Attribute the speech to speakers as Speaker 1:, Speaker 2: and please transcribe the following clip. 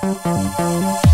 Speaker 1: Música